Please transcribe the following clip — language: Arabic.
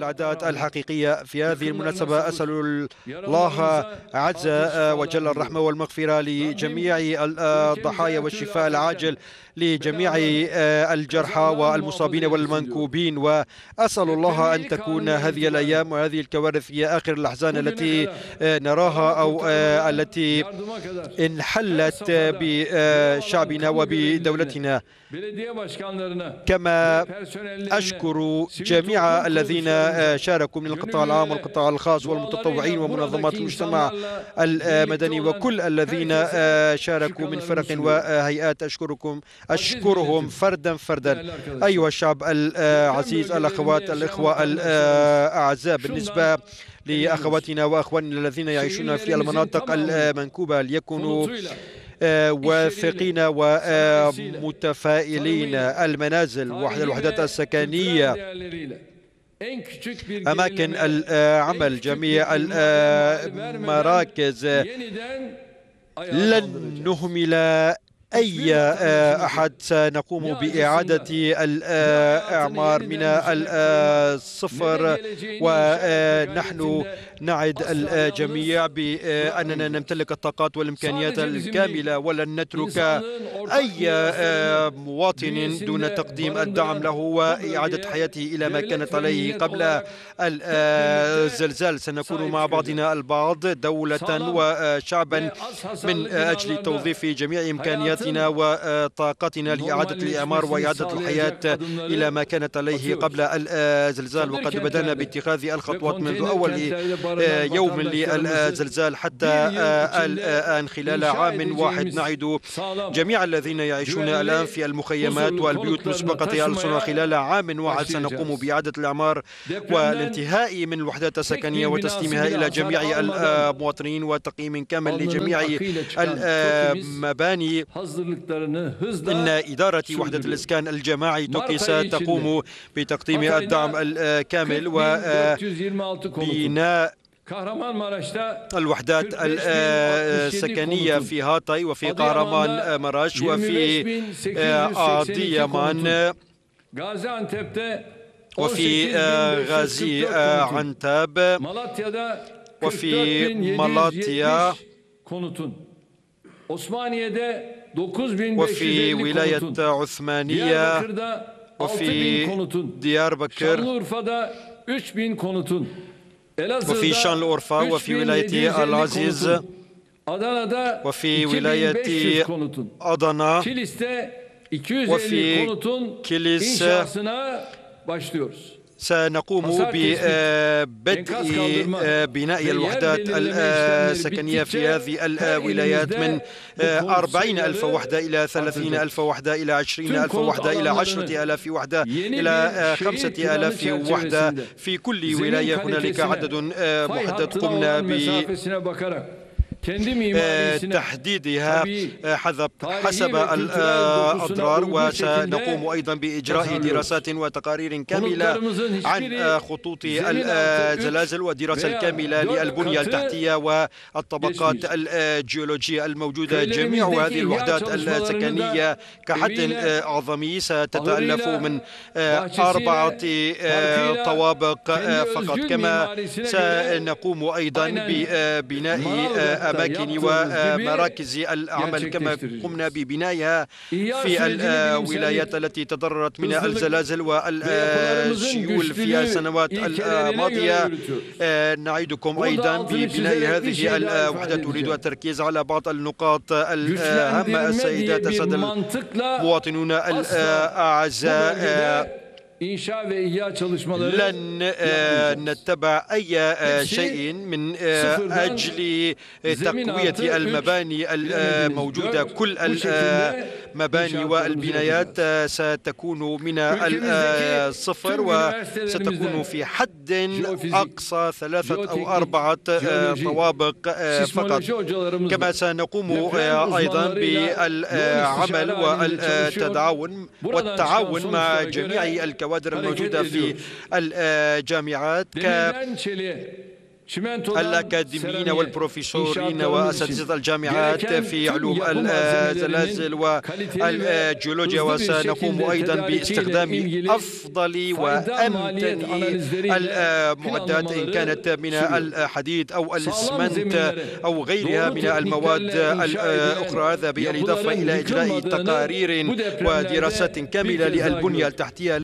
الأعداد الحقيقية في هذه المناسبة أسأل الله عز وجل الرحمة والمغفرة لجميع الضحايا والشفاء العاجل لجميع الجرحى والمصابين والمنكوبين. وأسأل الله أن تكون هذه الأيام وهذه الكوارث هي آخر الأحزان التي نراها أو التي انحلت بشعبنا وبدولتنا. كما أشكر جميع الذين شاركوا من القطاع العام والقطاع الخاص والمتطوعين ومنظمات المجتمع المدني وكل الذين شاركوا من فرق وهيئات. أشكركم. أشكرهم فردا فردا. أيها الشعب العزيز الأخوات الإخوة الأعزاء بالنسبة لأخواتنا وأخواننا الذين يعيشون في المناطق المنكوبة. ليكونوا واثقين ومتفائلين المنازل الوحدات السكنية. أماكن العمل جميع المراكز لن نهمل أي أحد سنقوم بإعادة الأعمار من الصفر. ونحن نعد الجميع بأننا نمتلك الطاقات والإمكانيات الكاملة ولن نترك أي مواطن دون تقديم الدعم له وإعادة حياته إلى ما كانت عليه قبل الزلزال سنكون مع بعضنا البعض دولة وشعبا من أجل توظيف جميع إمكانياتنا وطاقتنا لإعادة الإعمار وإعادة الحياة إلى ما كانت عليه قبل الزلزال. وقد بدأنا باتخاذ الخطوات منذ أول يوم للزلزال حتى الآن خلال عام واحد نعد جميع الذين يعيشون الآن في المخيمات والبيوت مسبقة الألسنة خلال عام واحد. سنقوم بإعادة الإعمار والانتهاء من الوحدات السكنية وتسليمها إلى جميع المواطنين وتقييم كامل لجميع المباني. إن إدارة وحدة الإسكان الجماعي توكي ستقوم بتقديم الدعم الكامل وبناء الوحدات السكنية في هاتاي وفي قهرمان مراش وفي آديمان وفي غازي عنتاب. وفي مالاتيا وفي ولاية عثمانية وفي ديار بكر وفي شان الأورفا وفي ولاية العزيز وفي ولاية أدنا وفي كيليس سنقوم ببدء بناء الوحدات السكنية في هذه الولايات من أربعين ألف وحدة إلى ثلاثين ألف. وحدة إلى عشرين ألف وحدة إلى عشرة ألاف وحدة إلى خمسة ألاف وحدة في كل ولاية هنالك عدد محدد قمنا ب تحديدها حسب حسب الأضرار وسنقوم أيضا بإجراء دراسات وتقارير كاملة عن خطوط الزلازل ودراسة كاملة للبنية التحتية والطبقات الجيولوجية الموجودة جميع هذه الوحدات السكنية كحد أعظمي ستتألف من أربعة طوابق فقط. كما سنقوم أيضا ببناء أماكن ومراكز العمل كما قمنا ببنائها في الولايات التي تضررت من الزلازل والسيول في السنوات الماضية. نعيدكم أيضا ببناء هذه الوحدات أريد التركيز على بعض النقاط الهامة السيدات السادة المواطنون الأعزاء لن نتبع أي شيء من أجل تقوية المباني الموجودة كل المباني والبنايات ستكون من الصفر وستكون في حد أقصى ثلاثة أو أربعة طوابق فقط. كما سنقوم أيضا بالعمل والتعاون والتعاون مع جميع الكوادر الكوادر الموجودة في الجامعات الأكاديميين والبروفيسورين وأساتذة الجامعات في علوم الزلازل والجيولوجيا وسنقوم أيضا باستخدام أفضل وأمتن المعدات إن كانت من الحديد أو الإسمنت أو غيرها من المواد الأخرى. هذا بالإضافة إلى إجراء تقارير ودراسات كاملة للبنية التحتية